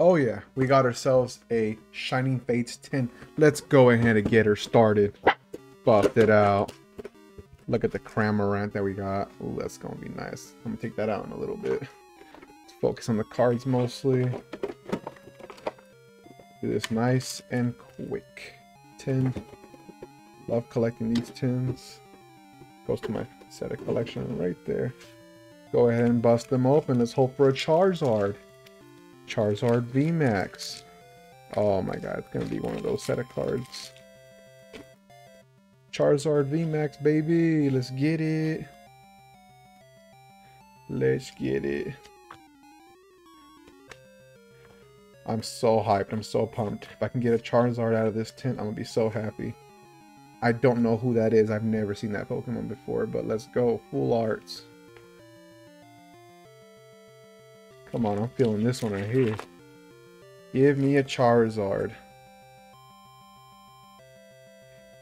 Oh yeah, we got ourselves a Shining Fates tin. Let's go ahead and get her started. Buffed it out. Look at the Cramorant that we got. Ooh, that's gonna be nice. I'm gonna take that out in a little bit. Let's focus on the cards mostly. Do this nice and quick. 10. Love collecting these tins. Goes to my set of collection right there. Go ahead and bust them open. Let's hope for a Charizard. Charizard VMAX. Oh my god, it's gonna be one of those set of cards. Charizard VMAX, baby. Let's get it. Let's get it. I'm so hyped. I'm so pumped. If I can get a Charizard out of this tent, I'm gonna be so happy. I don't know who that is. I've never seen that Pokemon before, but let's go. Full arts. Come on, I'm feeling this one right here. Give me a Charizard.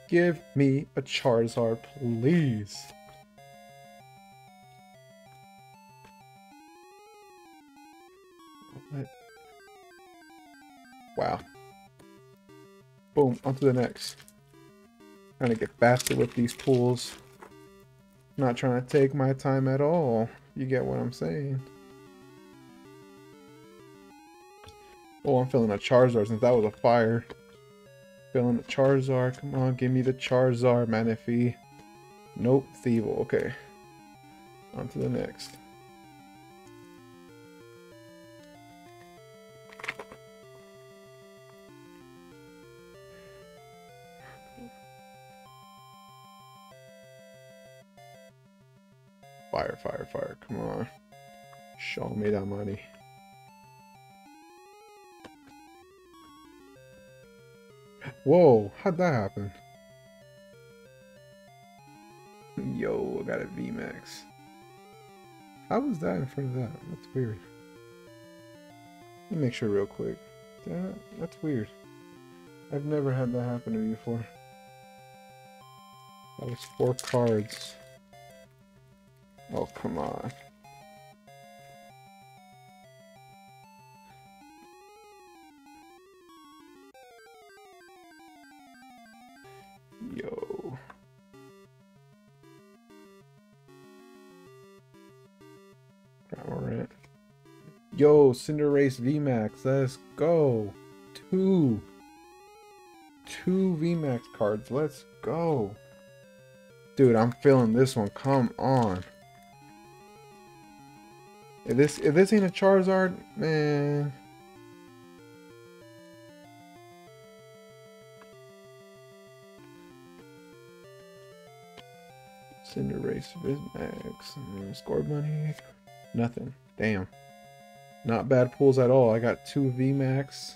Give me a Charizard, please. Wow. Boom, on to the next. Trying to get faster with these pools. Not trying to take my time at all. You get what I'm saying. Oh, I'm feeling a Charizard since that was a fire. Feeling a Charizard. Come on, give me the Charizard, Manaphy. Nope, Thievul. Okay. On to the next. Fire, fire, fire. Come on. Show me that money. Whoa, how'd that happen? Yo, I got a VMAX. How was that in front of that? That's weird. Let me make sure real quick. That, that's weird. I've never had that happen to me before. That was four cards. Oh, come on. Yo. Cramorant. Yo, Cinderace VMAX, let's go. Two. Two VMAX cards, let's go. Dude, I'm feeling this one, come on. If this if this ain't a Charizard, man. Cinderace, VMAX, Scorbunny, nothing. Damn. Not bad pulls at all. I got two VMAX.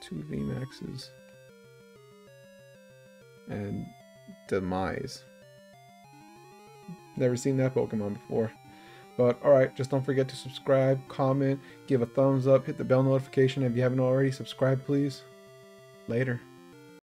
Two VMAXs. And Demise. Never seen that Pokemon before. But alright, just don't forget to subscribe, comment, give a thumbs up, hit the bell notification if you haven't already. Subscribe, please. Later.